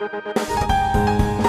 Música